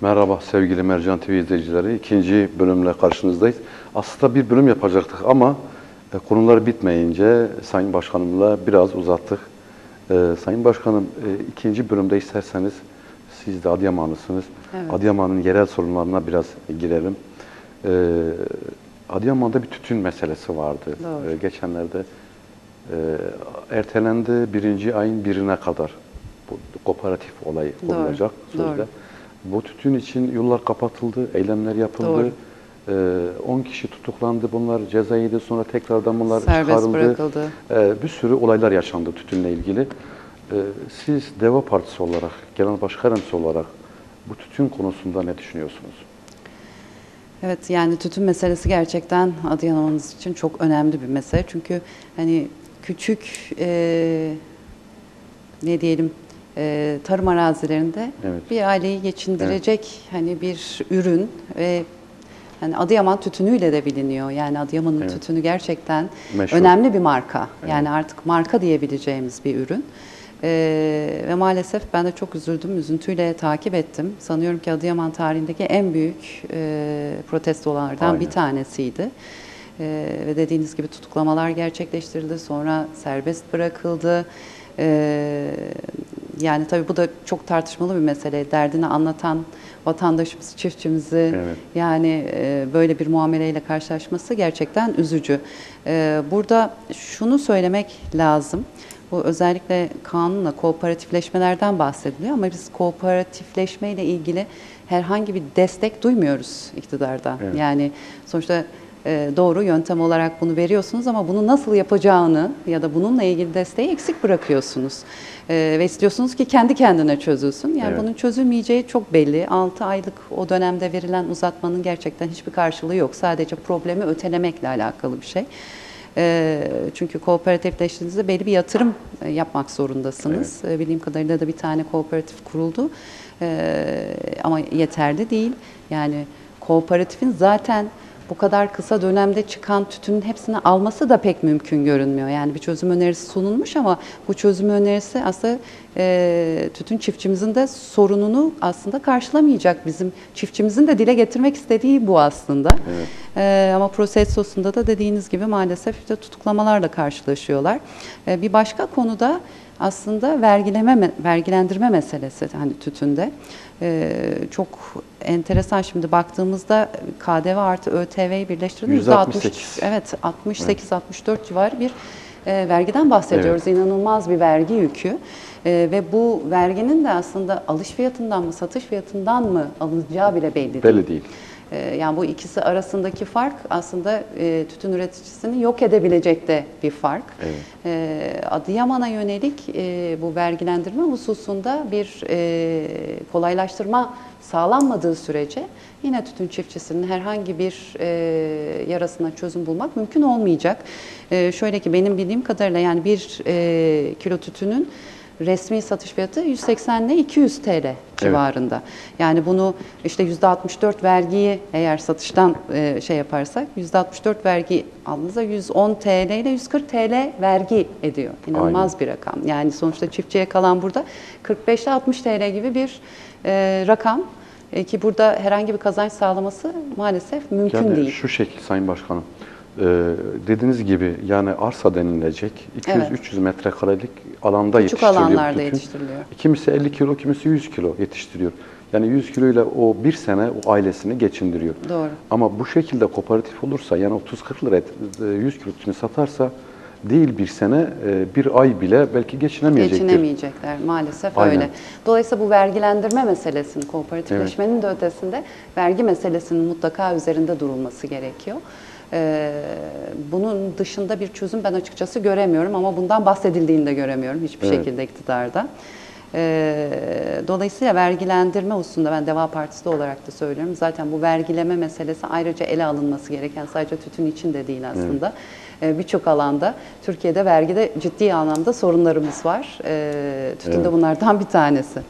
Merhaba sevgili Mercan TV izleyicileri. İkinci bölümle karşınızdayız. Aslında bir bölüm yapacaktık ama e, konular bitmeyince Sayın Başkanımla biraz uzattık. E, Sayın Başkanım e, ikinci bölümde isterseniz siz de Adıyamanlısınız. Evet. Adıyaman'ın yerel sorunlarına biraz girelim. E, Adıyaman'da bir tütün meselesi vardı. Doğru. E, geçenlerde e, ertelendi birinci ayın birine kadar bu kooperatif olayı Doğru, olacak sözde. doğru. Bu tütün için yollar kapatıldı, eylemler yapıldı. Doğru. Ee, 10 kişi tutuklandı, bunlar ceza yedi, sonra tekrardan bunlar Serbest çıkarıldı. bırakıldı. Ee, bir sürü olaylar yaşandı tütünle ilgili. Ee, siz Deva Partisi olarak, Genel Başkan Yardımcısı olarak bu tütün konusunda ne düşünüyorsunuz? Evet yani tütün meselesi gerçekten Adıyaman'ımız için çok önemli bir mesele. Çünkü hani küçük e, ne diyelim e, tarım arazilerinde Evet. bir aileyi geçindirecek hani bir ürün ve hani Adıyaman tütünüyle de biliniyor. Yani Adıyaman'ın Evet. tütünü gerçekten Meşhur. önemli bir marka. Yani artık marka diyebileceğimiz bir ürün. Ee, ve maalesef ben de çok üzüldüm, üzüntüyle takip ettim. Sanıyorum ki Adıyaman tarihindeki en büyük e, protestolardan Aynen. bir tanesiydi. Ee, ve dediğiniz gibi tutuklamalar gerçekleştirildi, sonra serbest bırakıldı. Ee, yani tabii bu da çok tartışmalı bir mesele. Derdini anlatan vatandaşımız, çiftçimizi Evet. yani e, böyle bir muameleyle karşılaşması gerçekten üzücü. E, burada şunu söylemek lazım. Bu özellikle kanunla kooperatifleşmelerden bahsediliyor ama biz kooperatifleşme ile ilgili herhangi bir destek duymuyoruz iktidardan. Evet. Yani sonuçta e, doğru yöntem olarak bunu veriyorsunuz ama bunu nasıl yapacağını ya da bununla ilgili desteği eksik bırakıyorsunuz. E, ve istiyorsunuz ki kendi kendine çözülsün. Yani Evet. bunun çözülmeyeceği çok belli. 6 aylık o dönemde verilen uzatmanın gerçekten hiçbir karşılığı yok. Sadece problemi ötelemekle alakalı bir şey. E, çünkü kooperatifleştiğinizde belli bir yatırım e, yapmak zorundasınız. E, Bildiğim kadarıyla da bir tane kooperatif kuruldu. E, ama yeterli değil. Yani kooperatifin zaten bu kadar kısa dönemde çıkan tütünün hepsini alması da pek mümkün görünmüyor. Yani bir çözüm önerisi sunulmuş ama bu çözüm önerisi aslında e, tütün çiftçimizin de sorununu aslında karşılamayacak. Bizim çiftçimizin de dile getirmek istediği bu aslında. Evet. E, ama prosesosunda da dediğiniz gibi maalesef işte tutuklamalarla karşılaşıyorlar. E, bir başka konuda aslında vergileme vergilendirme meselesi hani tütünde Ee, çok enteresan şimdi baktığımızda KDV artı ÖTV'yi birleştirdiğinde %68. evet 68 64 civarı bir e, vergiden bahsediyoruz. İnanılmaz bir vergi yükü. E, ve bu verginin de aslında alış fiyatından mı satış fiyatından mı alınacağı bile belli değil. Belli değil. Ee, Yani bu ikisi arasındaki fark aslında e, tütün üreticisini yok edebilecek de bir fark. Evet. Ee, Adıyaman'a yönelik e, bu vergilendirme hususunda bir e, kolaylaştırma sağlanmadığı sürece yine tütün çiftçisinin herhangi bir e, yarasına çözüm bulmak mümkün olmayacak. E, şöyle ki benim bildiğim kadarıyla yani bir e, kilo tütünün resmi satış fiyatı 180 ile 200 TL civarında. Yani bunu işte %64 vergiyi eğer satıştan e, şey yaparsak %64 vergi aldığınızda 110 TL ile 140 TL vergi ediyor. İnanılmaz bir rakam. Yani sonuçta çiftçiye kalan burada 45 ile 60 TL gibi bir e, rakam. E, ki burada herhangi bir kazanç sağlaması maalesef mümkün Yani değil. şu şekil Sayın Başkanım, e, dediğiniz gibi yani arsa denilecek 200-300 metrekarelik alanda Küçük yetiştiriliyor alanlarda yetiştiriliyor. Kimisi 50 kilo, kimisi 100 kilo yetiştiriyor. Yani 100 kilo ile o bir sene o ailesini geçindiriyor. Doğru. Ama bu şekilde kooperatif olursa yani 30-40 lira et- e, 100 kilo tütünü satarsa değil bir sene e, bir ay bile belki geçinemeyecektir. Geçinemeyecekler maalesef Aynen. öyle. Dolayısıyla bu vergilendirme meselesinin, kooperatifleşmenin de ötesinde vergi meselesinin mutlaka üzerinde durulması gerekiyor. Ee, bunun dışında bir çözüm ben açıkçası göremiyorum ama bundan bahsedildiğini de göremiyorum hiçbir Evet. şekilde iktidarda. Ee, dolayısıyla vergilendirme hususunda ben Deva Partisi olarak da söylüyorum. Zaten bu vergileme meselesi ayrıca ele alınması gereken sadece tütün için de değil aslında. Ee, Birçok alanda Türkiye'de vergide ciddi anlamda sorunlarımız var. Ee, tütün de Evet. bunlardan bir tanesi.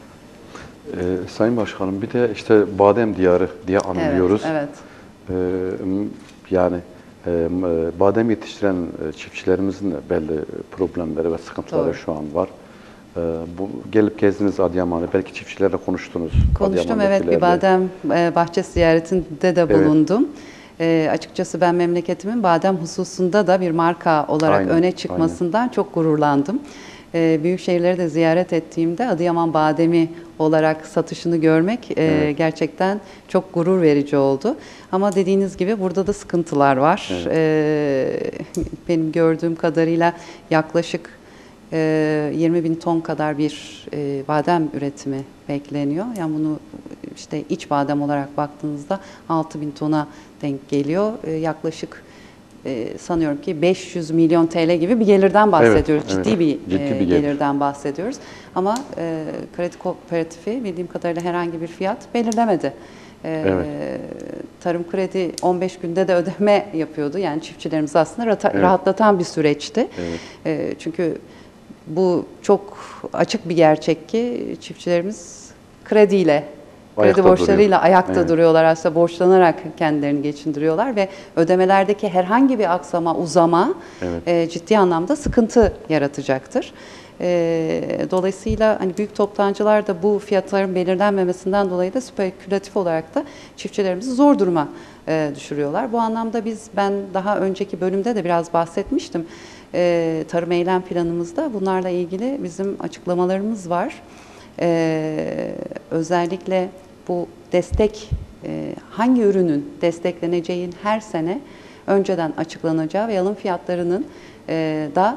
E, Sayın Başkanım bir de işte badem diyarı diye anılıyoruz. Evet, evet. Ee, yani e, e, badem yetiştiren e, çiftçilerimizin de belli problemleri ve sıkıntıları Doğru. şu an var. E, bu gelip gezdiniz Adıyaman'ı, belki çiftçilerle konuştunuz. Konuştum evet bir badem e, bahçesi ziyaretinde de Evet. bulundum. E, açıkçası ben memleketimin badem hususunda da bir marka olarak Aynen, öne çıkmasından çok gururlandım. E, büyük şehirleri de ziyaret ettiğimde Adıyaman bademi olarak satışını görmek e, Evet. gerçekten çok gurur verici oldu. Ama dediğiniz gibi burada da sıkıntılar var. E, benim gördüğüm kadarıyla yaklaşık e, 20 bin ton kadar bir e, badem üretimi bekleniyor. Yani bunu işte iç badem olarak baktığınızda 6 bin tona denk geliyor. E, yaklaşık e, sanıyorum ki 500 milyon TL gibi bir gelirden bahsediyoruz. evet. Ciddi bir, Ciddi e, bir gelir. gelirden bahsediyoruz. Ama e, kredi kooperatifi bildiğim kadarıyla herhangi bir fiyat belirlemedi. E, Evet. Tarım kredi 15 günde de ödeme yapıyordu. Yani çiftçilerimizi aslında rata- Evet. rahatlatan bir süreçti. Evet. E, çünkü bu çok açık bir gerçek ki çiftçilerimiz krediyle, Ayakta kredi borçlarıyla duruyor. ayakta Evet. duruyorlar. Aslında borçlanarak kendilerini geçindiriyorlar ve ödemelerdeki herhangi bir aksama, uzama Evet. e, ciddi anlamda sıkıntı yaratacaktır. E, dolayısıyla hani büyük toptancılar da bu fiyatların belirlenmemesinden dolayı da spekülatif olarak da çiftçilerimizi zor duruma e, düşürüyorlar. Bu anlamda biz ben daha önceki bölümde de biraz bahsetmiştim. E, tarım eylem planımızda bunlarla ilgili bizim açıklamalarımız var. E, özellikle bu destek e, hangi ürünün destekleneceğin her sene önceden açıklanacağı ve alım fiyatlarının e, da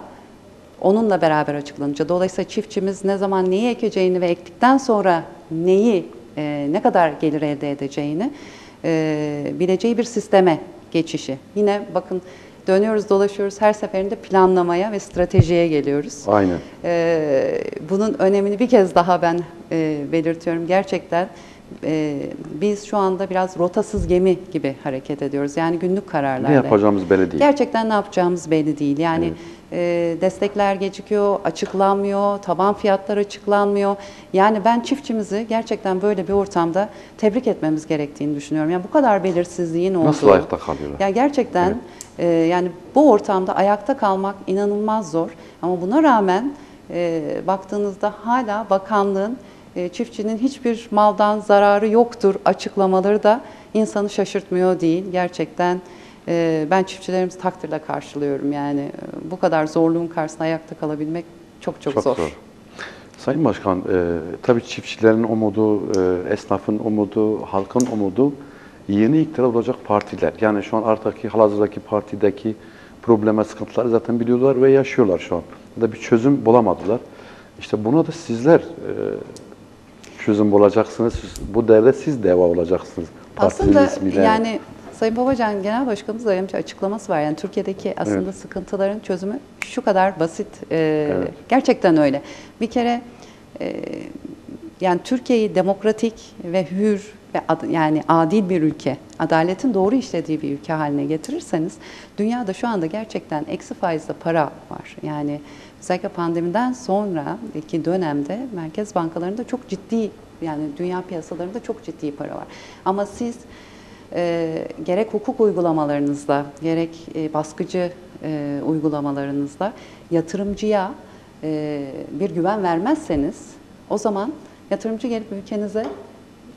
onunla beraber açıklanacağı. Dolayısıyla çiftçimiz ne zaman neyi ekeceğini ve ektikten sonra neyi, e, ne kadar gelir elde edeceğini bileceği bir sisteme geçişi. Yine bakın dönüyoruz dolaşıyoruz her seferinde planlamaya ve stratejiye geliyoruz. Aynen. Ee, bunun önemini bir kez daha ben e, belirtiyorum. Gerçekten e, biz şu anda biraz rotasız gemi gibi hareket ediyoruz. Yani günlük kararlarla. Ne yapacağımız belli değil. Gerçekten ne yapacağımız belli değil. Yani e, destekler gecikiyor, açıklanmıyor, taban fiyatlar açıklanmıyor. Yani ben çiftçimizi gerçekten böyle bir ortamda tebrik etmemiz gerektiğini düşünüyorum. Yani bu kadar belirsizliğin olduğu. Nasıl ayakta kalıyorlar? Ya gerçekten e, yani bu ortamda ayakta kalmak inanılmaz zor. Ama buna rağmen e, baktığınızda hala bakanlığın çiftçinin hiçbir maldan zararı yoktur açıklamaları da insanı şaşırtmıyor değil. Gerçekten e, ben çiftçilerimizi takdirle karşılıyorum. Yani e, bu kadar zorluğun karşısında ayakta kalabilmek çok çok, zor. Sayın Başkan, e, tabii çiftçilerin umudu, e, esnafın umudu, halkın umudu yeni iktidar olacak partiler. Yani şu an artık halihazırdaki partideki probleme, sıkıntıları zaten biliyorlar ve yaşıyorlar şu an. Ya da bir çözüm bulamadılar. İşte buna da sizler e, çözüm bulacaksınız. Bu devre siz deva olacaksınız. Aslında ismiyle. yani Sayın Babacan Genel Başkanımız da bir açıklaması var. Yani Türkiye'deki aslında Evet. sıkıntıların çözümü şu kadar basit. Ee, Evet. Gerçekten öyle. Bir kere e, yani Türkiye'yi demokratik ve hür ve ad- yani adil bir ülke, adaletin doğru işlediği bir ülke haline getirirseniz dünyada şu anda gerçekten eksi faizle para var. Yani özellikle pandemiden sonraki dönemde merkez bankalarında çok ciddi yani dünya piyasalarında çok ciddi para var. Ama siz e, gerek hukuk uygulamalarınızda, gerek e, baskıcı e, uygulamalarınızda yatırımcıya e, bir güven vermezseniz o zaman yatırımcı gelip ülkenize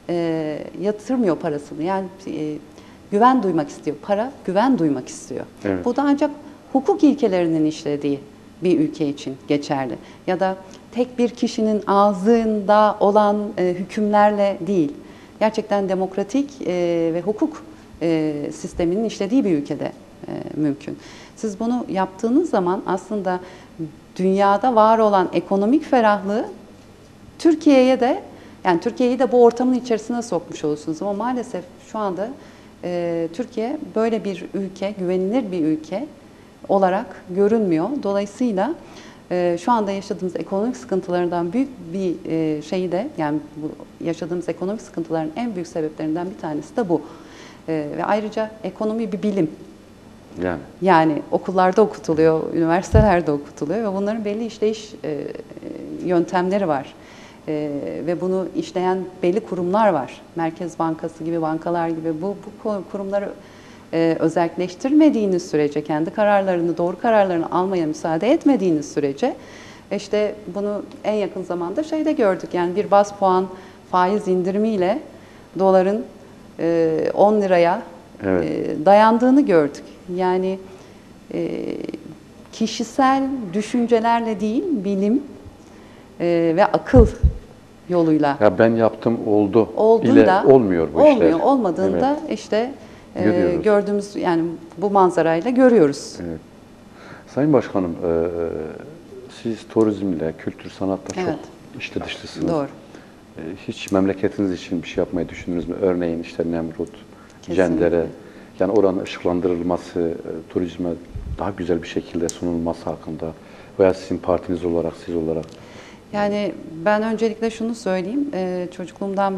e, yatırmıyor parasını. Yani e, güven duymak istiyor. Para güven duymak istiyor. Evet. Bu da ancak hukuk ilkelerinin işlediği bir ülke için geçerli. Ya da tek bir kişinin ağzında olan e, hükümlerle değil. Gerçekten demokratik e, ve hukuk e, sisteminin işlediği bir ülkede e, mümkün. Siz bunu yaptığınız zaman aslında dünyada var olan ekonomik ferahlığı Türkiye'ye de yani Türkiye'yi de bu ortamın içerisine sokmuş olursunuz ama maalesef şu anda e, Türkiye böyle bir ülke, güvenilir bir ülke olarak görünmüyor. Dolayısıyla e, şu anda yaşadığımız ekonomik sıkıntılarından büyük bir e, şeyi de yani bu yaşadığımız ekonomik sıkıntıların en büyük sebeplerinden bir tanesi de bu. E, ve ayrıca ekonomi bir bilim. Yani. Yani okullarda okutuluyor, üniversitelerde okutuluyor ve bunların belli işleyiş e, yöntemleri var. E, ve bunu işleyen belli kurumlar var. Merkez Bankası gibi, bankalar gibi bu, bu kurumları e, özelleştirmediğiniz sürece, kendi kararlarını, doğru kararlarını almaya müsaade etmediğiniz sürece İşte bunu en yakın zamanda şeyde gördük. Yani bir baz puan faiz indirimiyle doların e, 10 liraya Evet. e, dayandığını gördük. Yani e, kişisel düşüncelerle değil, bilim e, ve akıl yoluyla Ya ben yaptım oldu olduğunda olmuyor bu olmuyor. işler. Olmadığında işte e, gördüğümüz yani bu manzarayla görüyoruz. Evet. Sayın Başkanım, e, siz turizmle, kültür sanatla Evet. çok içli dışlısınız. Doğru. E, Hiç memleketiniz için bir şey yapmayı düşündünüz mü? Örneğin işte Nemrut, Kesinlikle. Cendere, yani oranın ışıklandırılması, e, turizme daha güzel bir şekilde sunulması hakkında veya sizin partiniz olarak, siz olarak. Yani ben öncelikle şunu söyleyeyim. Ee, çocukluğumdan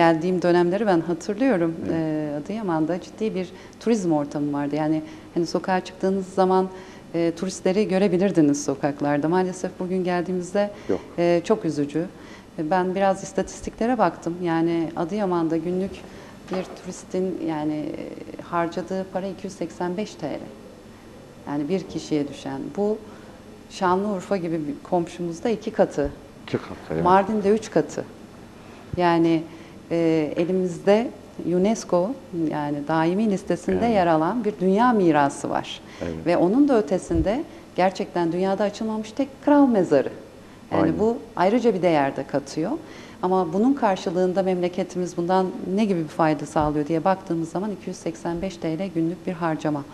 geldiğim dönemleri ben hatırlıyorum. Ee, Adıyaman'da ciddi bir turizm ortamı vardı. Yani hani sokağa çıktığınız zaman e, turistleri görebilirdiniz sokaklarda. Maalesef bugün geldiğimizde Yok. e, çok üzücü. E, Ben biraz istatistiklere baktım. Yani Adıyaman'da günlük bir turistin yani e, harcadığı para 285 TL. Yani bir kişiye düşen. Bu Şanlıurfa gibi bir komşumuzda iki katı. İki katı. evet. Mardin'de üç katı. Yani e, elimizde UNESCO yani daimi listesinde Evet. yer alan bir dünya mirası var. Evet. Ve onun da ötesinde gerçekten dünyada açılmamış tek kral mezarı. Yani Aynen. bu ayrıca bir değer de katıyor. Ama bunun karşılığında memleketimiz bundan ne gibi bir fayda sağlıyor diye baktığımız zaman 285 TL günlük bir harcama.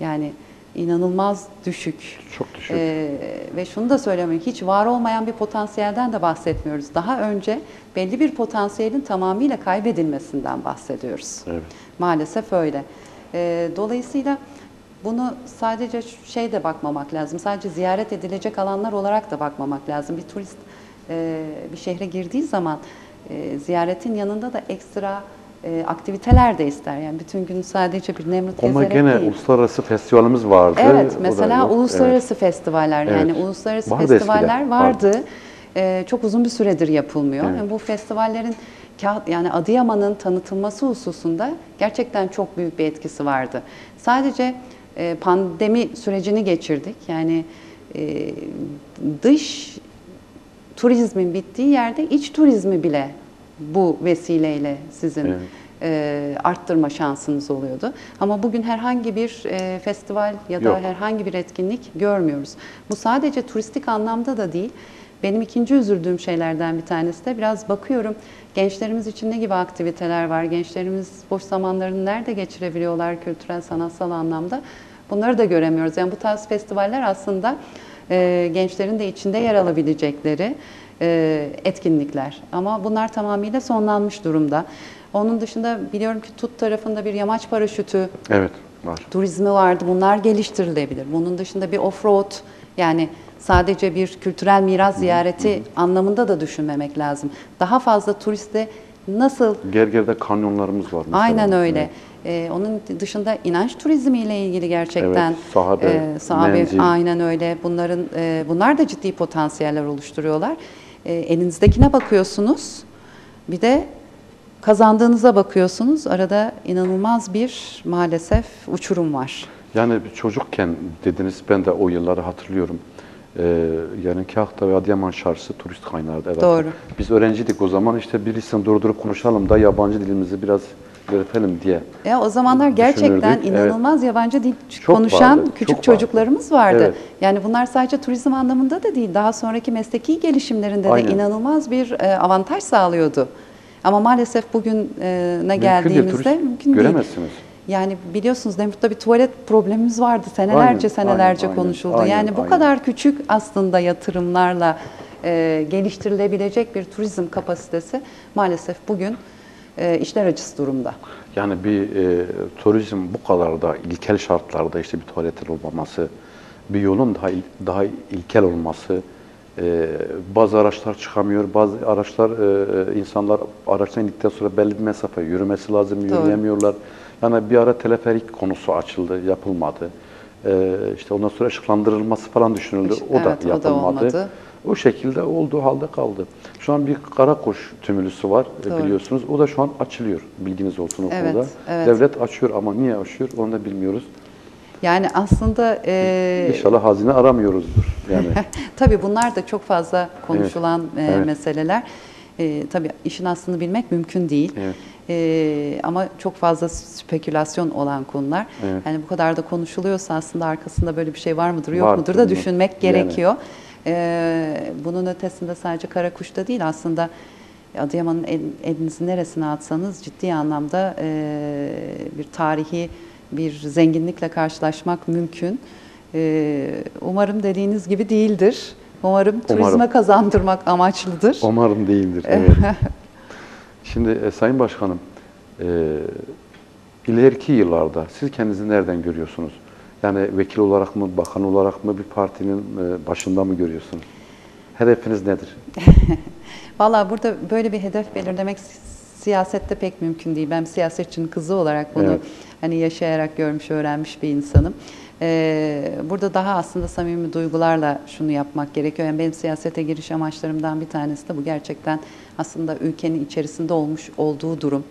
Yani inanılmaz düşük. Çok düşük. Ee, ve şunu da söylemek, hiç var olmayan bir potansiyelden de bahsetmiyoruz. Daha önce belli bir potansiyelin tamamıyla kaybedilmesinden bahsediyoruz. Evet. Maalesef öyle. Ee, dolayısıyla bunu sadece şey de bakmamak lazım. Sadece ziyaret edilecek alanlar olarak da bakmamak lazım. Bir turist e, bir şehre girdiği zaman e, ziyaretin yanında da ekstra e, aktiviteler de ister. Yani bütün gün sadece bir Nemrut Ama gezerek gene değil. uluslararası festivalimiz vardı. Evet, mesela uluslararası festivaller Evet. yani uluslararası Vardı festivaller eskiden, vardı. vardı. Ee, çok uzun bir süredir yapılmıyor. Evet. Yani bu festivallerin kağıt yani Adıyaman'ın tanıtılması hususunda gerçekten çok büyük bir etkisi vardı. Sadece e, pandemi sürecini geçirdik. Yani e, dış turizmin bittiği yerde iç turizmi bile bu vesileyle sizin Evet. e, arttırma şansınız oluyordu. Ama bugün herhangi bir e, festival ya da Yok. herhangi bir etkinlik görmüyoruz. Bu sadece turistik anlamda da değil. Benim ikinci üzüldüğüm şeylerden bir tanesi de biraz bakıyorum gençlerimiz için ne gibi aktiviteler var? Gençlerimiz boş zamanlarını nerede geçirebiliyorlar kültürel, sanatsal anlamda? Bunları da göremiyoruz. Yani bu tarz festivaller aslında e, gençlerin de içinde yer alabilecekleri etkinlikler. Ama bunlar tamamıyla sonlanmış durumda. Onun dışında biliyorum ki TUT tarafında bir yamaç paraşütü Evet, var. turizmi vardı. Bunlar geliştirilebilir. Bunun dışında bir off-road yani sadece bir kültürel miras ziyareti anlamında da düşünmemek lazım. Daha fazla turiste nasıl Gerger'de kanyonlarımız var mesela. Aynen öyle. Evet. Ee, onun dışında inanç turizmiyle ilgili gerçekten Evet, sahabe, e, sahabe, menzil. aynen öyle. Bunların e, bunlar da ciddi potansiyeller oluşturuyorlar. E, elinizdekine bakıyorsunuz. Bir de kazandığınıza bakıyorsunuz. Arada inanılmaz bir maalesef uçurum var. Yani çocukken dediniz, ben de o yılları hatırlıyorum. Ee, yani Kahta ve Adıyaman şarjı turist kaynağıydı. Evet. Doğru. Biz öğrenciydik o zaman işte birisini durdurup konuşalım da yabancı dilimizi biraz öğretelim diye. Ya o zamanlar gerçekten Düşünürdük, inanılmaz yabancı dil Çok konuşan vardı, küçük çok vardı. çocuklarımız vardı. Evet. Yani bunlar sadece turizm anlamında da değil, daha sonraki mesleki gelişimlerinde Aynen. de inanılmaz bir e, avantaj sağlıyordu. Ama maalesef bugüne değil, geldiğimizde turist mümkün değil. Göremezsiniz. Yani biliyorsunuz Nemrut'ta bir tuvalet problemimiz vardı. Senelerce Aynen, senelerce aynen, konuşuldu. aynen, yani bu aynen. kadar küçük aslında yatırımlarla e, geliştirilebilecek bir turizm kapasitesi maalesef bugün e, işler acısı durumda. Yani bir e, turizm bu kadar da ilkel şartlarda işte bir tuvaletin olmaması, bir yolun daha daha ilkel olması, e, bazı araçlar çıkamıyor, bazı araçlar e, insanlar araçtan indikten sonra belli bir mesafe yürümesi lazım, yürüyemiyorlar. Yani bir ara teleferik konusu açıldı, yapılmadı. E, işte ondan sonra ışıklandırılması falan düşünüldü, o da evet, o da yapılmadı. olmadı. O şekilde olduğu halde kaldı. Şu an bir karakoş tümülüsü var e, Doğru. biliyorsunuz. O da şu an açılıyor. Bilginiz olsun o Evet, konuda. evet. Devlet açıyor ama niye açıyor onu da bilmiyoruz. Yani aslında e, İnşallah hazine aramıyoruzdur. Yani tabii bunlar da çok fazla konuşulan e, evet. meseleler. E, tabii işin aslını bilmek mümkün değil. Evet. E, ama çok fazla spekülasyon olan konular. Evet. Yani bu kadar da konuşuluyorsa aslında arkasında böyle bir şey var mıdır yok Vardır mudur da düşünmek Yani. gerekiyor. E, bunun ötesinde sadece Karakuş'ta değil aslında Adıyaman'ın el, elinizi neresine atsanız ciddi anlamda e, bir tarihi bir zenginlikle karşılaşmak mümkün. E, umarım dediğiniz gibi değildir. Umarım turizme Umarım. kazandırmak amaçlıdır. umarım değildir. Evet. Şimdi e, Sayın Başkanım, e, ileriki yıllarda siz kendinizi nereden görüyorsunuz? Yani vekil olarak mı, bakan olarak mı, bir partinin e, başında mı görüyorsunuz? Hedefiniz nedir? Valla burada böyle bir hedef belirlemek si- siyasette pek mümkün değil. Ben siyasetçinin kızı olarak bunu Evet. hani yaşayarak görmüş, öğrenmiş bir insanım. Ee, burada daha aslında samimi duygularla şunu yapmak gerekiyor. Yani benim siyasete giriş amaçlarımdan bir tanesi de bu gerçekten aslında ülkenin içerisinde olmuş olduğu durum.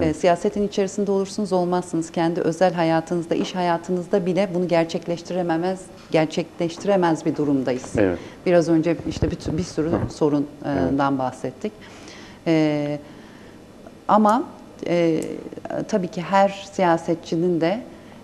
Ee, siyasetin içerisinde olursunuz olmazsınız. Kendi özel hayatınızda, iş hayatınızda bile bunu gerçekleştirememez, gerçekleştiremez bir durumdayız. Evet. Biraz önce işte bir, bir sürü sorundan bahsettik. Ee, ama e, tabii ki her siyasetçinin de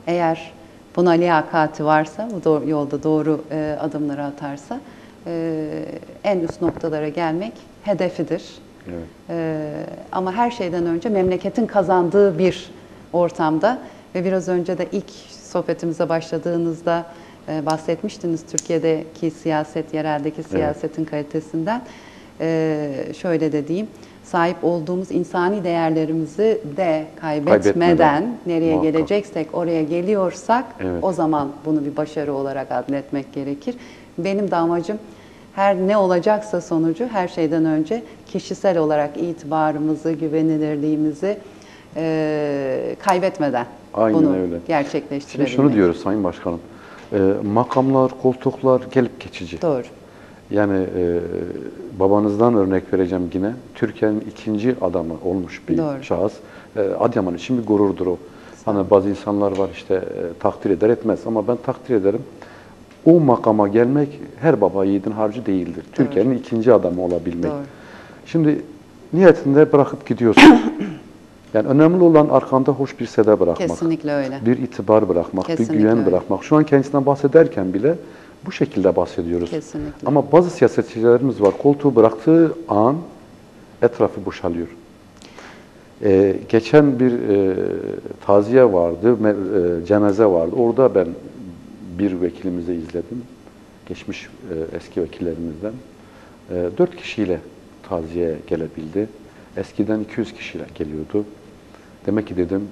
eğer buna liyakati varsa, bu doğru, yolda doğru e, adımları atarsa e, en üst noktalara gelmek hedefidir. Evet. Ee, ama her şeyden önce memleketin kazandığı bir ortamda ve biraz önce de ilk sohbetimize başladığınızda e, bahsetmiştiniz Türkiye'deki siyaset, yereldeki siyasetin kalitesinden. Ee, şöyle de diyeyim, sahip olduğumuz insani değerlerimizi de kaybetmeden, Kaybetmeden, nereye muhakkak. geleceksek, oraya geliyorsak Evet. o zaman bunu bir başarı olarak adletmek gerekir. Benim de amacım her ne olacaksa sonucu her şeyden önce kişisel olarak itibarımızı, güvenilirliğimizi e, kaybetmeden Aynen bunu öyle. gerçekleştirebilmek. Şimdi şunu diyoruz Sayın Başkanım, e, makamlar, koltuklar gelip geçici. Doğru. Yani e, babanızdan örnek vereceğim yine. Türkiye'nin ikinci adamı olmuş bir Doğru. şahıs. E, Adıyaman için bir gururdur o. Hani bazı insanlar var işte e, takdir eder etmez ama ben takdir ederim. O makama gelmek her baba yiğidin harcı değildir. Türkiye'nin ikinci adamı olabilmek. Doğru. Şimdi niyetinde bırakıp gidiyorsun. yani önemli olan arkanda hoş bir seda bırakmak. Kesinlikle öyle. Bir itibar bırakmak, Kesinlikle bir güven öyle. bırakmak. Şu an kendisinden bahsederken bile bu şekilde bahsediyoruz. Kesinlikle. Ama bazı siyasetçilerimiz var. Koltuğu bıraktığı an etrafı boşalıyor. Ee, geçen bir e, taziye vardı, e, cenaze vardı. Orada ben bir vekilimizi izledim. Geçmiş e, eski vekillerimizden. E, dört kişiyle taziye gelebildi. Eskiden 200 kişiyle geliyordu. Demek ki dedim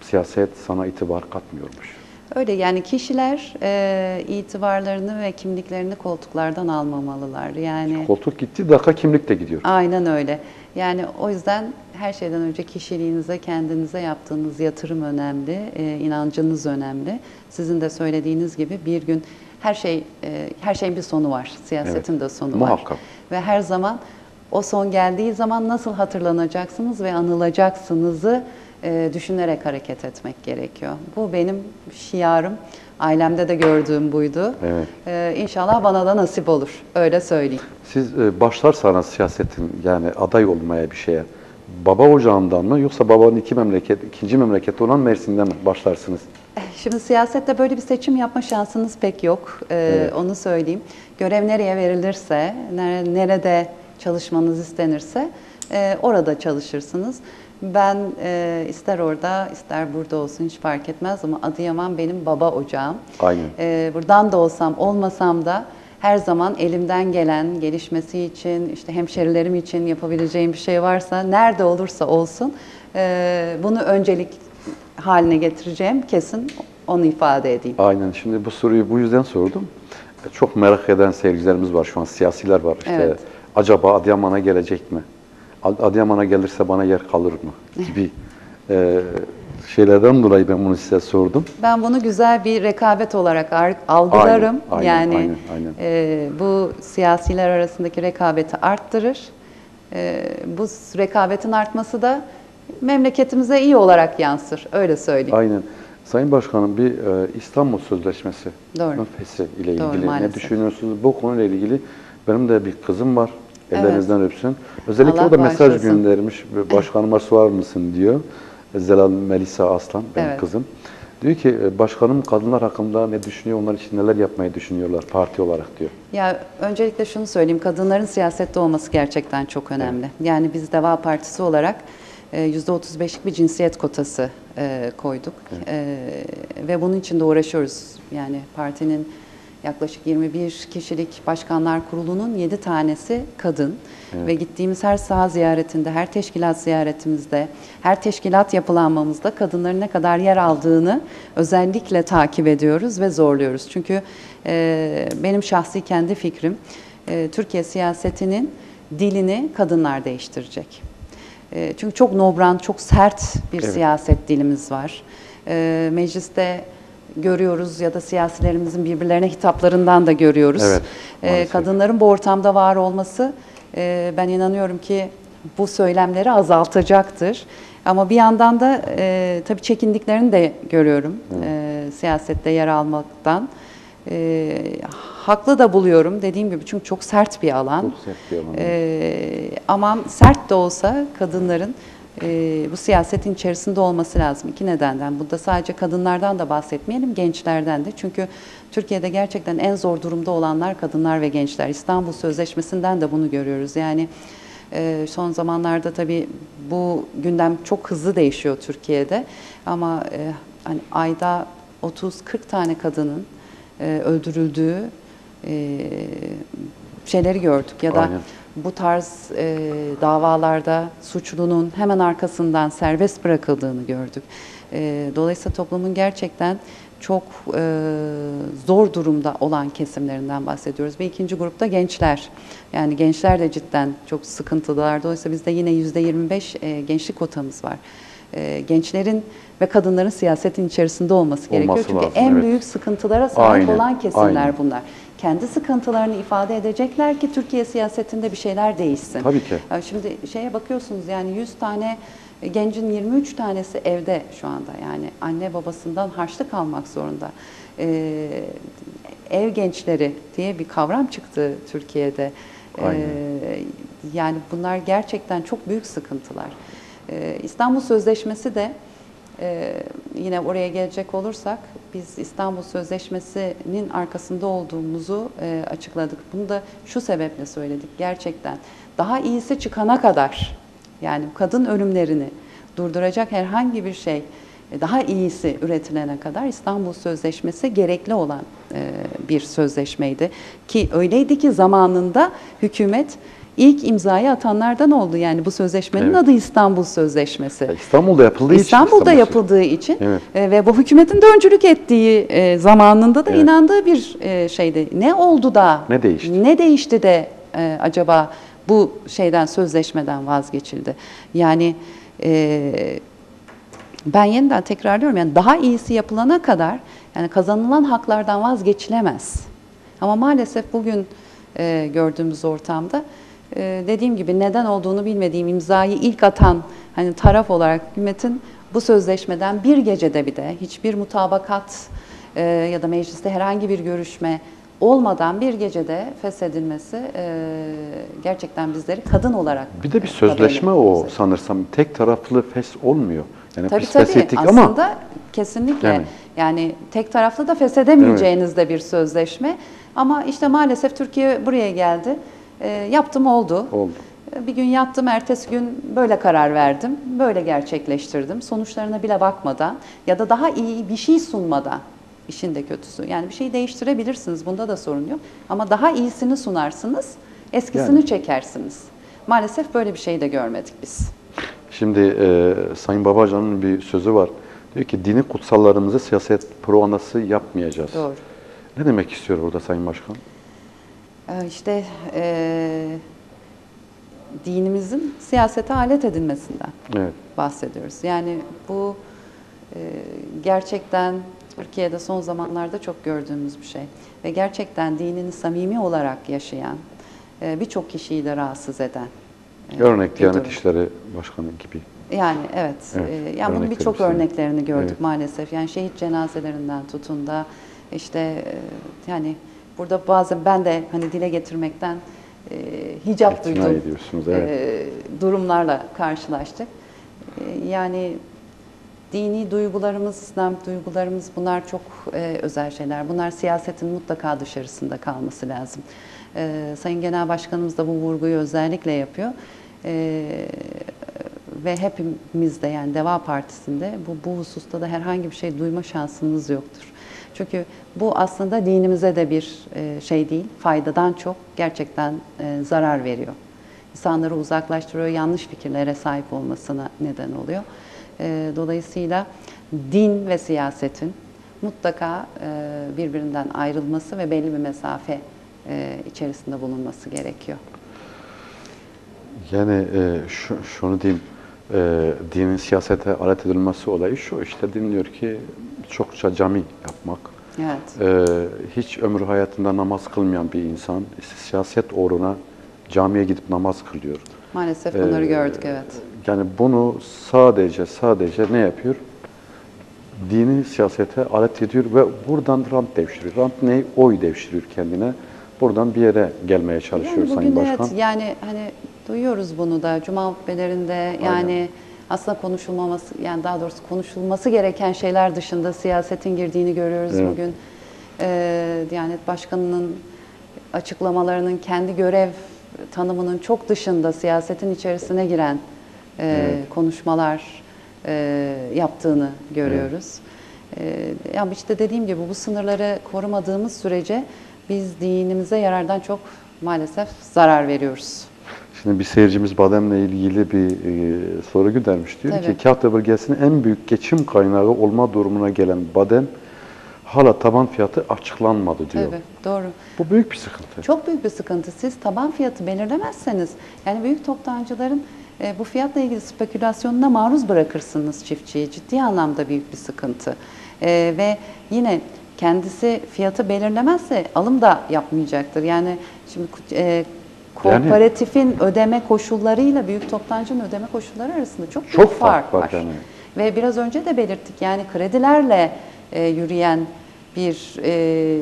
siyaset sana itibar katmıyormuş. Öyle yani kişiler e, itibarlarını ve kimliklerini koltuklardan almamalılar. Yani Koltuk gitti, dakika kimlik de gidiyor. Aynen öyle. Yani o yüzden her şeyden önce kişiliğinize, kendinize yaptığınız yatırım önemli, e, inancınız önemli. Sizin de söylediğiniz gibi bir gün her şey e, her şeyin bir sonu var. Siyasetin Evet. de sonu Muhakkak. var. Ve her zaman o son geldiği zaman nasıl hatırlanacaksınız ve anılacaksınızı e, düşünerek hareket etmek gerekiyor. Bu benim şiarım. Ailemde de gördüğüm buydu. Evet. E, inşallah bana da nasip olur. Öyle söyleyeyim. Siz e, başlarsanız siyasetin yani aday olmaya bir şeye baba ocağından mı yoksa babanın iki memleket, ikinci memleketi olan Mersin'den mi başlarsınız? Şimdi siyasette böyle bir seçim yapma şansınız pek yok. Ee, Evet. Onu söyleyeyim. Görev nereye verilirse, nere- nerede çalışmanız istenirse e, orada çalışırsınız. Ben e, ister orada ister burada olsun hiç fark etmez ama Adıyaman benim baba ocağım. Aynen. Ee, buradan da olsam olmasam da her zaman elimden gelen gelişmesi için, işte hemşerilerim için yapabileceğim bir şey varsa nerede olursa olsun e, bunu öncelik haline getireceğim kesin onu ifade edeyim. Aynen. Şimdi bu soruyu bu yüzden sordum. Çok merak eden seyircilerimiz var şu an, siyasiler var. İşte Evet. acaba Adıyaman'a gelecek mi? Ad- Adıyaman'a gelirse bana yer kalır mı? Gibi e, şeylerden dolayı ben bunu size sordum. Ben bunu güzel bir rekabet olarak ar- algılarım. Aynen, aynen, yani aynen, aynen. e, bu siyasiler arasındaki rekabeti arttırır. E, bu rekabetin artması da memleketimize iyi olarak yansır. Öyle söyleyeyim. Aynen. Sayın Başkanım bir e, İstanbul Sözleşmesi Doğru. fesi ile Doğru, ilgili ne maalesef. düşünüyorsunuz? Bu konuyla ilgili benim de bir kızım var. Evet. Ellerinizden öpsün. Özellikle Allah o da mesaj göndermiş. Başkanıma sorar mısın diyor. Zelal Melisa Aslan benim Evet. kızım. Diyor ki e, başkanım kadınlar hakkında ne düşünüyor? Onlar için neler yapmayı düşünüyorlar parti olarak diyor. Ya öncelikle şunu söyleyeyim, kadınların siyasette olması gerçekten çok önemli. Yani biz Deva Partisi olarak e, %35'lik bir cinsiyet kotası e, koyduk E, ve bunun için de uğraşıyoruz. Yani partinin yaklaşık 21 kişilik başkanlar kurulunun 7 tanesi kadın ve gittiğimiz her saha ziyaretinde, her teşkilat ziyaretimizde, her teşkilat yapılanmamızda kadınların ne kadar yer aldığını özellikle takip ediyoruz ve zorluyoruz. Çünkü e, benim şahsi kendi fikrim e, Türkiye siyasetinin dilini kadınlar değiştirecek. E, çünkü çok nobran, çok sert bir Evet. siyaset dilimiz var. E, mecliste görüyoruz ya da siyasilerimizin birbirlerine hitaplarından da görüyoruz. Evet, E, kadınların bu ortamda var olması e, ben inanıyorum ki bu söylemleri azaltacaktır. Ama bir yandan da e, tabii çekindiklerini de görüyorum e, siyasette yer almaktan. E, haklı da buluyorum dediğim gibi çünkü çok sert bir alan. Çok sert bir alan. E, ama sert de olsa kadınların e, bu siyasetin içerisinde olması lazım iki nedenden. Burada sadece kadınlardan da bahsetmeyelim, gençlerden de. Çünkü Türkiye'de gerçekten en zor durumda olanlar kadınlar ve gençler. İstanbul Sözleşmesi'nden de bunu görüyoruz. Yani e, son zamanlarda tabii bu gündem çok hızlı değişiyor Türkiye'de. Ama e, hani ayda 30-40 tane kadının e, öldürüldüğü e, şeyleri gördük. Ya da Aynen. Bu tarz e, davalarda suçlunun hemen arkasından serbest bırakıldığını gördük. E, dolayısıyla toplumun gerçekten çok e, zor durumda olan kesimlerinden bahsediyoruz. Ve ikinci grupta gençler. Yani gençler de cidden çok sıkıntılılar. Dolayısıyla bizde yine %25 e, gençlik kotamız var. E, gençlerin ve kadınların siyasetin içerisinde olması gerekiyor. Olması Çünkü lazım, en evet. büyük sıkıntılara sahip Aynen, olan kesimler aynen. bunlar. Kendi sıkıntılarını ifade edecekler ki Türkiye siyasetinde bir şeyler değişsin. Tabii ki. Ya Şimdi şeye bakıyorsunuz yani 100 tane gencin 23 tanesi evde şu anda. Yani anne babasından harçlık almak zorunda. Ee, ev gençleri diye bir kavram çıktı Türkiye'de. Ee, yani bunlar gerçekten çok büyük sıkıntılar. Ee, İstanbul Sözleşmesi de ee, yine oraya gelecek olursak biz İstanbul Sözleşmesi'nin arkasında olduğumuzu e, açıkladık. Bunu da şu sebeple söyledik gerçekten. Daha iyisi çıkana kadar yani kadın ölümlerini durduracak herhangi bir şey e, daha iyisi üretilene kadar İstanbul Sözleşmesi gerekli olan e, bir sözleşmeydi. Ki öyleydi ki zamanında hükümet ilk imzayı atanlardan oldu. Yani bu sözleşmenin Evet. adı İstanbul Sözleşmesi. Ya İstanbul'da yapıldığı için. İstanbul'da İstanbul yapıldığı için Evet. e, ve bu hükümetin de öncülük ettiği e, zamanında da Evet. inandığı bir e, şeydi. Ne oldu da? Ne değişti? Ne değişti de e, acaba bu şeyden sözleşmeden vazgeçildi? Yani e, ben yeniden tekrarlıyorum yani daha iyisi yapılana kadar yani kazanılan haklardan vazgeçilemez. Ama maalesef bugün e, gördüğümüz ortamda e, dediğim gibi neden olduğunu bilmediğim imzayı ilk atan hani taraf olarak hükümetin bu sözleşmeden bir gecede bir de hiçbir mutabakat e, ya da mecliste herhangi bir görüşme olmadan bir gecede feshedilmesi e, gerçekten bizleri kadın olarak Bir de bir sözleşme o sanırsam tek taraflı fes olmuyor. Yani Tabii biz tabii feshettik aslında ama kesinlikle Yani. yani. tek taraflı da feshedemeyeceğiniz de bir sözleşme. Ama işte maalesef Türkiye buraya geldi. E, yaptım oldu. oldu. E, Bir gün yattım, ertesi gün böyle karar verdim, böyle gerçekleştirdim. Sonuçlarına bile bakmadan ya da daha iyi bir şey sunmadan, işin de kötüsü. Yani bir şeyi değiştirebilirsiniz, bunda da sorun yok. Ama daha iyisini sunarsınız, eskisini Yani. çekersiniz. Maalesef böyle bir şey de görmedik biz. Şimdi e, Sayın Babacan'ın bir sözü var. Diyor ki dini kutsallarımızı siyaset provandası yapmayacağız. Doğru. Ne demek istiyor burada Sayın Başkan? Ee, İşte e, dinimizin siyasete alet edilmesinden Evet. bahsediyoruz. Yani bu e, gerçekten Türkiye'de son zamanlarda çok gördüğümüz bir şey. Ve gerçekten dinini samimi olarak yaşayan, e, birçok kişiyi de rahatsız eden. e, Örnek Diyanet. İşleri Başkanı gibi. Yani evet, Evet, e, yani bunun birçok örneklerini gördük Evet. maalesef. Yani şehit cenazelerinden tutun da işte e, yani burada bazen ben de hani dile getirmekten e, hicap İtina duydum. ediyorsunuz, evet. E, durumlarla karşılaştık. E, yani dini duygularımız, İslam duygularımız bunlar çok e, özel şeyler. Bunlar siyasetin mutlaka dışarısında kalması lazım. E, Sayın Genel Başkanımız da bu vurguyu özellikle yapıyor. E, ve hepimiz de yani Deva Partisi'nde bu, bu hususta da herhangi bir şey duyma şansımız yoktur. Çünkü bu aslında dinimize de bir e, şey değil, faydadan çok gerçekten e, zarar veriyor. İnsanları uzaklaştırıyor, yanlış fikirlere sahip olmasına neden oluyor. E, Dolayısıyla din ve siyasetin mutlaka birbirinden ayrılması ve belli bir mesafe içerisinde bulunması gerekiyor. Yani şu, şunu diyeyim, e, dinin siyasete alet edilmesi olayı şu, işte din diyor ki çokça cami yapmak, Evet. e, hiç ömrü hayatında namaz kılmayan bir insan siyaset uğruna camiye gidip namaz kılıyor. Maalesef bunları Ee, gördük evet. Yani bunu sadece sadece ne yapıyor? Dini siyasete alet ediyor ve buradan rant devşiriyor. Rant ne? Oy devşiriyor kendine. Buradan bir yere gelmeye çalışıyor Yani Sayın bugün Başkan. evet yani hani duyuyoruz bunu da cuma hutbelerinde yani aslında konuşulmaması yani daha doğrusu konuşulması gereken şeyler dışında siyasetin girdiğini görüyoruz Evet. bugün. Ee, Diyanet Başkanı'nın açıklamalarının kendi görev tanımının çok dışında siyasetin içerisine giren e, konuşmalar e, yaptığını görüyoruz. E, ya işte dediğim gibi bu sınırları korumadığımız sürece biz dinimize yarardan çok maalesef zarar veriyoruz. Şimdi bir seyircimiz bademle ilgili bir e, soru göndermiş. Diyor Tabii. ki Kahta bölgesinin en büyük geçim kaynağı olma durumuna gelen badem hala taban fiyatı açıklanmadı diyor. Tabii doğru. Bu büyük bir sıkıntı. Çok büyük bir sıkıntı. Siz taban fiyatı belirlemezseniz yani büyük toptancıların e, bu fiyatla ilgili spekülasyonuna maruz bırakırsınız çiftçiyi. Ciddi anlamda büyük bir sıkıntı. E, ve yine kendisi fiyatı belirlemezse alım da yapmayacaktır. Yani şimdi e, kooperatifin ödeme koşullarıyla büyük toptancının ödeme koşulları arasında çok büyük Çok fark, var yani. Ve biraz önce de belirttik yani kredilerle e, yürüyen bir e,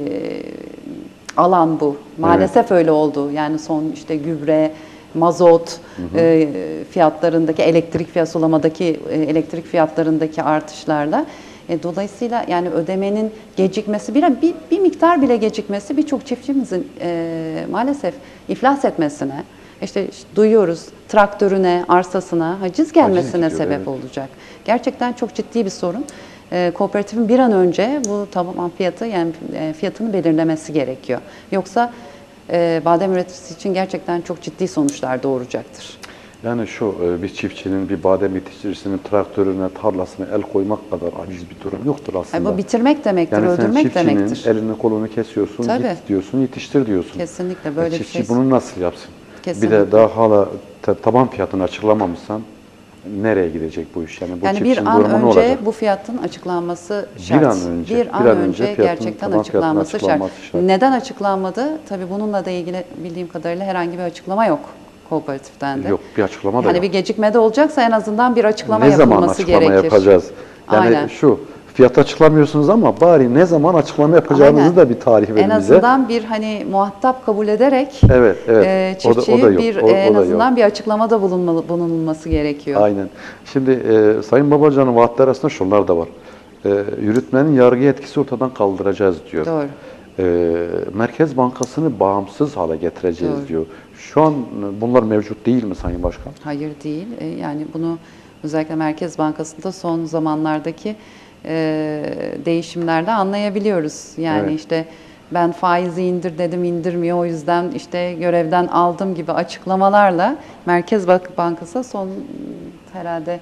alan bu. Maalesef öyle oldu. Yani son işte gübre, mazot e, fiyatlarındaki elektrik fiyat sulamadaki e, elektrik fiyatlarındaki artışlarla e, dolayısıyla yani ödemenin gecikmesi bir, bir, bir miktar bile gecikmesi birçok çiftçimizin e, maalesef iflas etmesine işte, işte duyuyoruz traktörüne, arsasına haciz gelmesine gidiyor, sebep evet. olacak. Gerçekten çok ciddi bir sorun. Ee, kooperatifin bir an önce bu taban fiyatı yani e, fiyatını belirlemesi gerekiyor. Yoksa e, badem üreticisi için gerçekten çok ciddi sonuçlar doğuracaktır. Yani şu e, bir çiftçinin, bir badem yetiştiricisinin traktörüne, tarlasına el koymak kadar aciz bir durum yoktur Yani aslında. bu bitirmek demektir, yani sen öldürmek çiftçinin demektir. elini kolunu kesiyorsun, Tabii. git diyorsun, yetiştir diyorsun. Kesinlikle E, böyle bir çiftçi şey. bunu nasıl yapsın? Bir Kesinlikle. de daha hala ta- taban fiyatını açıklamamışsan nereye gidecek bu iş? Yani bu Yani bir çiftçinin an önce olacak? bu fiyatın açıklanması Bir şart. an önce, Bir bir an an önce önce gerçekten açıklanması, açıklanması şart. şart. Neden açıklanmadı? Tabii bununla da ilgili bildiğim kadarıyla herhangi bir açıklama yok kooperatiften de. Yok bir açıklama da Yani yok. bir gecikmede olacaksa en azından bir açıklama ne zaman yapılması açıklama gerekir. yapacağız? Yani Aynen. şu fiyat açıklamıyorsunuz ama bari ne zaman açıklama yapacağınızı Aynen. da bir tarih verin En bize. azından bir hani muhatap kabul ederek Evet, evet. e, O da- o çiftçiyi da yok. bir O- o e, da en yok. azından bir açıklamada bulunmalı, bulunulması gerekiyor. Aynen. Şimdi e, Sayın Babacan'ın vaatleri arasında şunlar da var. E, yürütmenin yargı etkisi ortadan kaldıracağız diyor. Doğru. E, Merkez Bankası'nı bağımsız hale getireceğiz Doğru. diyor. Şu an e, bunlar mevcut değil mi Sayın Başkan? Hayır değil. E, Yani bunu özellikle Merkez Bankası'nda son zamanlardaki e, değişimlerde anlayabiliyoruz. Yani Evet. işte ben faizi indir dedim indirmiyor o yüzden işte görevden aldım gibi açıklamalarla Merkez Bank- Bankası son herhalde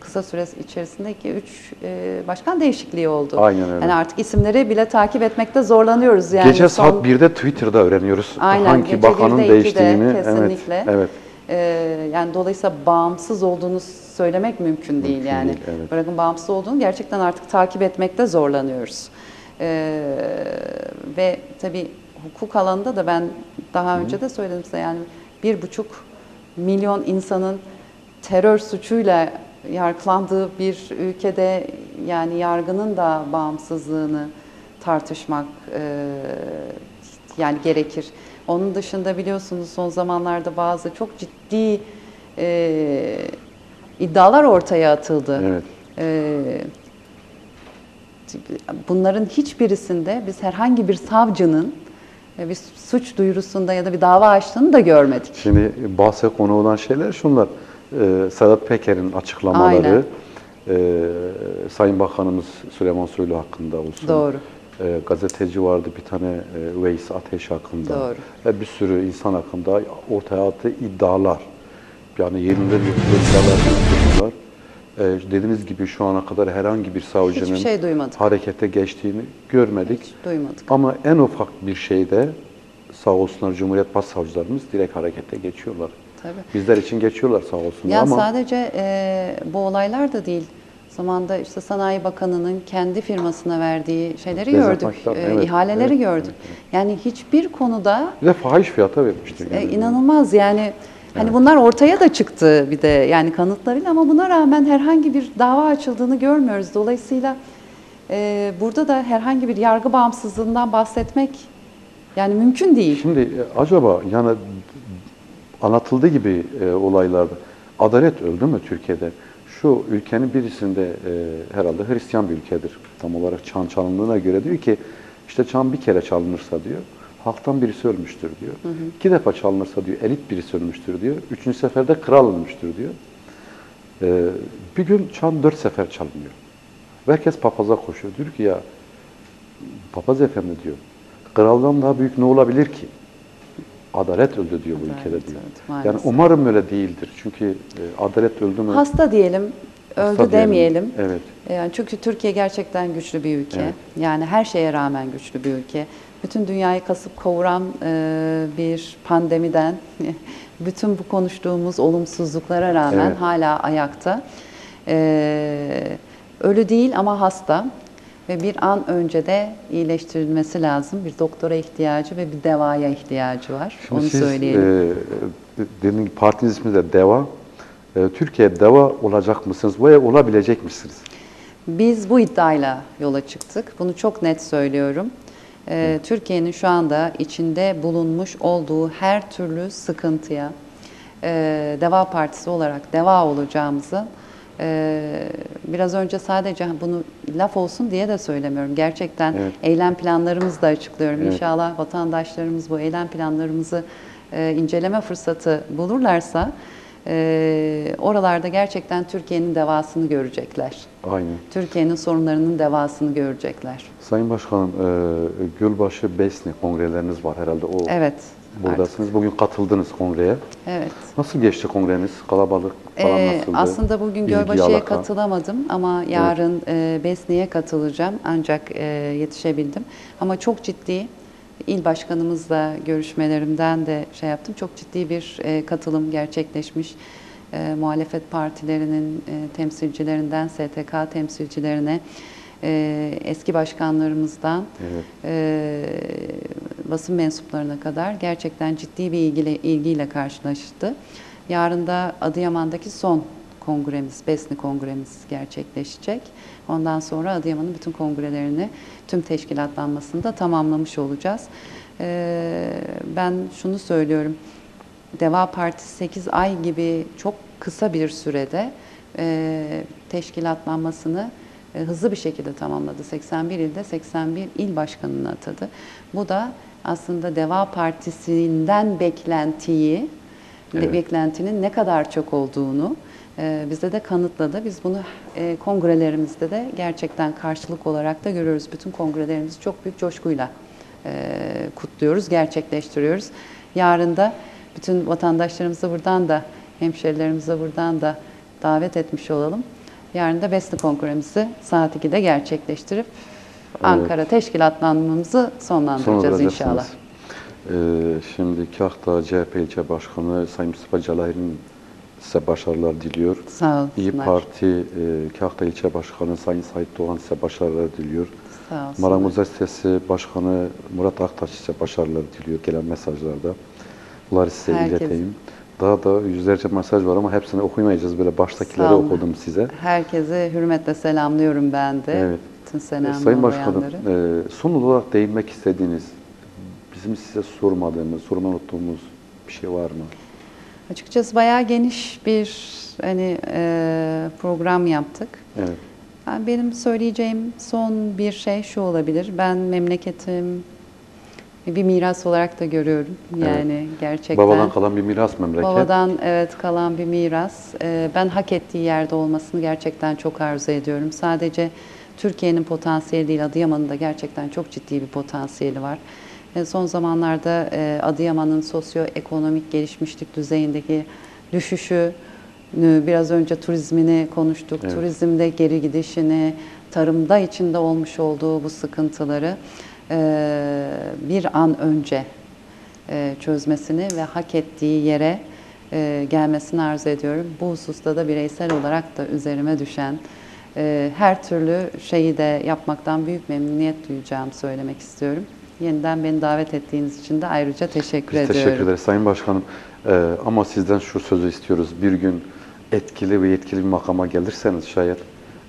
kısa süre içerisinde 2-3 başkan değişikliği oldu. Aynen öyle. Yani artık isimleri bile takip etmekte zorlanıyoruz. Yani Gece son- saat 1'de Twitter'da öğreniyoruz Aynen, hangi bakanın 1'de, 2'de değiştiğini. kesinlikle. Evet, evet. Ee, yani dolayısıyla bağımsız olduğunu söylemek mümkün değil Mümkün yani. değil, evet. Bırakın bağımsız olduğunu gerçekten artık takip etmekte zorlanıyoruz. Ee, ve tabii hukuk alanında da ben daha önce de söyledim size yani bir buçuk milyon insanın terör suçuyla yargılandığı bir ülkede yani yargının da bağımsızlığını tartışmak e, yani gerekir. Onun dışında biliyorsunuz son zamanlarda bazı çok ciddi e, iddialar ortaya atıldı. Evet. E, bunların hiçbirisinde biz herhangi bir savcının e, bir suç duyurusunda ya da bir dava açtığını da görmedik. Şimdi bahse konu olan şeyler şunlar. Ee, Sedat Peker'in açıklamaları, e, Sayın Bakanımız Süleyman Soylu hakkında olsun. Doğru. E, gazeteci vardı bir tane e, Veys Ateş hakkında. Doğru. Ve bir sürü insan hakkında ortaya attığı iddialar. Yani yerinde iddialar. E, dediğiniz gibi şu ana kadar herhangi bir savcının şey duymadık. harekete geçtiğini görmedik. Hiç duymadık. Ama en ufak bir şeyde sağ olsunlar Cumhuriyet Başsavcılarımız direkt harekete geçiyorlar. Tabii. Bizler için geçiyorlar sağ olsunlar Ya ama sadece e, bu olaylar da değil. Zamanda işte Sanayi Bakanı'nın kendi firmasına verdiği şeyleri gördük, e, evet, ihaleleri evet, gördük. Yani hiçbir konuda bir de fahiş fiyata vermişti. e, inanılmaz yani hani bunlar ortaya da çıktı bir de yani kanıtlarıyla ama buna rağmen herhangi bir dava açıldığını görmüyoruz. Dolayısıyla e, burada da herhangi bir yargı bağımsızlığından bahsetmek yani mümkün değil. Şimdi e, acaba yani anlatıldığı gibi e, olaylarda adalet öldü mü Türkiye'de? Şu ülkenin birisinde e, herhalde Hristiyan bir ülkedir. Tam olarak çan çalındığına göre diyor ki işte çan bir kere çalınırsa diyor halktan birisi ölmüştür diyor. İki defa çalınırsa diyor elit birisi ölmüştür diyor. Üçüncü seferde kral ölmüştür diyor. E, bir gün çan dört sefer çalınıyor. Herkes papaza koşuyor. Diyor ki ya papaz efendi diyor. Kraldan daha büyük ne olabilir ki? Adalet öldü diyor bu Adalet ülkede diyor. öldü, yani umarım öyle değildir. Çünkü e, adalet öldü mü? Hasta diyelim, öldü Hasta diyelim. demeyelim. Evet. Yani çünkü Türkiye gerçekten güçlü bir ülke. Evet. Yani her şeye rağmen güçlü bir ülke. Bütün dünyayı kasıp kavuran e, bir pandemiden, bütün bu konuştuğumuz olumsuzluklara rağmen Evet. hala ayakta. E, ölü değil ama hasta ve bir an önce de iyileştirilmesi lazım. Bir doktora ihtiyacı ve bir devaya ihtiyacı var. Şimdi Onu siz söyleyelim. e, gibi partiniz ismi de DEVA. E, Türkiye DEVA olacak mısınız veya olabilecek misiniz? Biz bu iddiayla yola çıktık. Bunu çok net söylüyorum. Ee, Türkiye'nin şu anda içinde bulunmuş olduğu her türlü sıkıntıya e, Deva Partisi olarak deva olacağımızı e, biraz önce sadece bunu laf olsun diye de söylemiyorum. Gerçekten Evet. eylem planlarımızı da açıklıyorum. Evet. İnşallah vatandaşlarımız bu eylem planlarımızı e, inceleme fırsatı bulurlarsa e, oralarda gerçekten Türkiye'nin devasını görecekler. Aynen. Türkiye'nin sorunlarının devasını görecekler. Sayın Başkanım, e, Gölbaşı Besni kongreleriniz var herhalde. O Evet. Buradasınız. Bugün katıldınız kongreye. Evet. Nasıl geçti kongreniz? Kalabalık falan Ee, nasıldı? aslında bugün Gölbaşı'ya katılamadım ama yarın e, Besni'ye katılacağım ancak e, yetişebildim. Ama çok ciddi il başkanımızla görüşmelerimden de şey yaptım. Çok ciddi bir e, katılım gerçekleşmiş. E, muhalefet partilerinin e, temsilcilerinden STK temsilcilerine, e, eski başkanlarımızdan Evet. e, basın mensuplarına kadar gerçekten ciddi bir ilgiyle, ilgiyle karşılaştı. Yarın da Adıyaman'daki son kongremiz, Besni kongremiz gerçekleşecek. Ondan sonra Adıyaman'ın bütün kongrelerini, tüm teşkilatlanmasını da tamamlamış olacağız. E, ben şunu söylüyorum, Deva Partisi 8 ay gibi çok kısa bir sürede e, teşkilatlanmasını hızlı bir şekilde tamamladı. 81 ilde 81 il başkanını atadı. Bu da aslında Deva Partisi'nden beklentiyi, Evet. beklentinin ne kadar çok olduğunu e, bize de kanıtladı. Biz bunu e, kongrelerimizde de gerçekten karşılık olarak da görüyoruz. Bütün kongrelerimizi çok büyük coşkuyla e, kutluyoruz, gerçekleştiriyoruz. Yarın da bütün vatandaşlarımızı buradan da, hemşerilerimizi buradan da davet etmiş olalım. Yarın da Besni kongremizi saat 2'de gerçekleştirip Ankara teşkilatlanmamızı sonlandıracağız inşallah. Ee, şimdi Kahta CHP ilçe başkanı Sayın Mustafa Calahir'in size başarılar diliyor. Sağ olsunlar. İyi Parti e, Kahta ilçe başkanı Sayın Sait Doğan size başarılar diliyor. Sağ olsunlar. Marangozlar Üniversitesi Başkanı Murat Aktaş size başarılar diliyor gelen mesajlarda. Bunları size Herkes. ileteyim. Daha da yüzlerce mesaj var ama hepsini okuyamayacağız. Böyle baştakileri okudum size. Herkese hürmetle selamlıyorum ben de. Evet. Bütün Ee, selam Sayın Başkanım, e, son olarak değinmek istediğiniz, bizim size sormadığımız, sorma unuttuğumuz bir şey var mı? Açıkçası bayağı geniş bir hani e, program yaptık. Evet. Yani benim söyleyeceğim son bir şey şu olabilir. Ben memleketim bir miras olarak da görüyorum. Evet. Yani gerçekten. Babadan kalan bir miras memleket. Babadan evet kalan bir miras. Ee, Ben hak ettiği yerde olmasını gerçekten çok arzu ediyorum. Sadece Türkiye'nin potansiyeli değil, Adıyaman'ın da gerçekten çok ciddi bir potansiyeli var. E, Son zamanlarda e, Adıyaman'ın sosyoekonomik gelişmişlik düzeyindeki düşüşü, biraz önce turizmini konuştuk. Evet. Turizmde geri gidişini, tarımda içinde olmuş olduğu bu sıkıntıları e, bir an önce e, çözmesini ve hak ettiği yere e, gelmesini arzu ediyorum. Bu hususta da bireysel olarak da üzerime düşen e, her türlü şeyi de yapmaktan büyük memnuniyet duyacağımı söylemek istiyorum. Yeniden beni davet ettiğiniz için de ayrıca teşekkür Biz ediyorum. teşekkür ederiz Sayın Başkanım. Ee, ama sizden şu sözü istiyoruz. Bir gün etkili ve yetkili bir makama gelirseniz şayet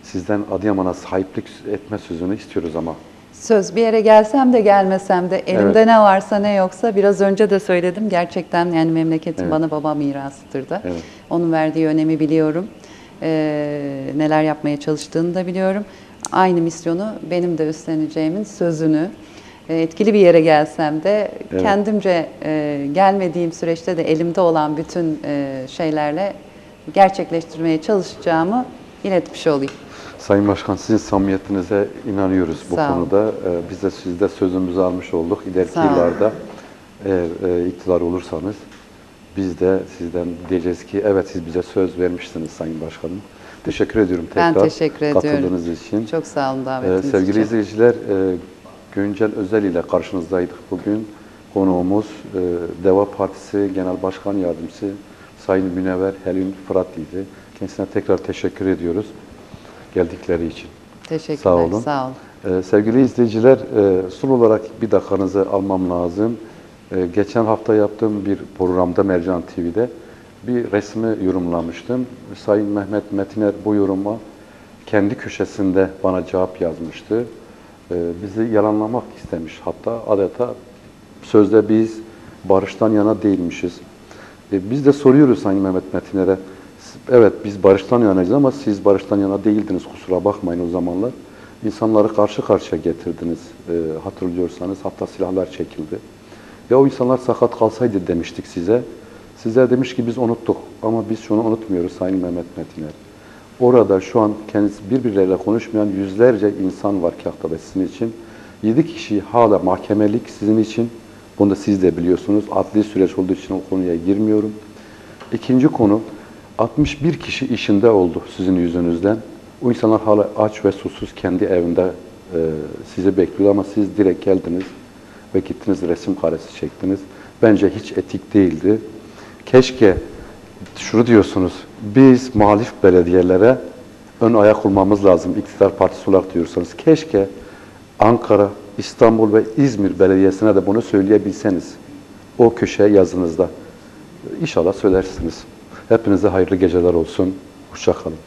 sizden Adıyaman'a sahiplik etme sözünü istiyoruz ama. Söz bir yere gelsem de gelmesem de elimde Evet. ne varsa ne yoksa biraz önce de söyledim. Gerçekten yani memleketim Evet. bana baba mirasıdır da. Evet. Onun verdiği önemi biliyorum. Ee, neler yapmaya çalıştığını da biliyorum. Aynı misyonu benim de üstleneceğimin sözünü e, etkili bir yere gelsem de Evet. kendimce e, gelmediğim süreçte de elimde olan bütün e, şeylerle gerçekleştirmeye çalışacağımı iletmiş olayım. Sayın Başkan sizin samimiyetinize inanıyoruz bu Sağ olun. konuda. Ee, biz de sizde sözümüzü almış olduk. İleriki Sağ olun. yıllarda eğer e, iktidar olursanız biz de sizden diyeceğiz ki evet siz bize söz vermiştiniz Sayın Başkanım. Teşekkür ediyorum Ben tekrar teşekkür ediyorum. katıldığınız için. Çok sağ olun Ee, davetiniz sevgili için. izleyiciler, e, Güncel Özel ile karşınızdaydık bugün. Konuğumuz e, Deva Partisi Genel Başkan Yardımcısı Sayın Münevver Helin Fıratlı'ydı. Kendisine tekrar teşekkür ediyoruz geldikleri için. Teşekkürler. Sağ olun. Sağ olun. Ee, sevgili izleyiciler, e, son olarak bir dakikanızı almam lazım. E, geçen hafta yaptığım bir programda Mercan TV'de bir resmi yorumlamıştım. Sayın Mehmet Metiner bu yoruma kendi köşesinde bana cevap yazmıştı. E, bizi yalanlamak istemiş. Hatta adeta sözde biz barıştan yana değilmişiz. E, biz de soruyoruz Sayın Mehmet Metiner'e. Evet biz barıştan yanayız ama siz barıştan yana değildiniz kusura bakmayın o zamanlar. İnsanları karşı karşıya getirdiniz e, hatırlıyorsanız hatta silahlar çekildi. Ve o insanlar sakat kalsaydı demiştik size. Sizler demiş ki biz unuttuk ama biz şunu unutmuyoruz Sayın Mehmet Metiner. Orada şu an kendisi birbirleriyle konuşmayan yüzlerce insan var Kahtabe sizin için. Yedi kişi hala mahkemelik sizin için. Bunu da siz de biliyorsunuz. Adli süreç olduğu için o konuya girmiyorum. İkinci konu 61 kişi işinde oldu sizin yüzünüzden. O insanlar hala aç ve susuz kendi evinde e, sizi bekliyor ama siz direkt geldiniz ve gittiniz resim karesi çektiniz. Bence hiç etik değildi. Keşke şunu diyorsunuz, biz muhalif belediyelere ön ayak olmamız lazım iktidar partisi olarak diyorsanız. Keşke Ankara, İstanbul ve İzmir belediyesine de bunu söyleyebilseniz. O köşe yazınızda. İnşallah söylersiniz. Hepinize hayırlı geceler olsun. Hoşça kalın.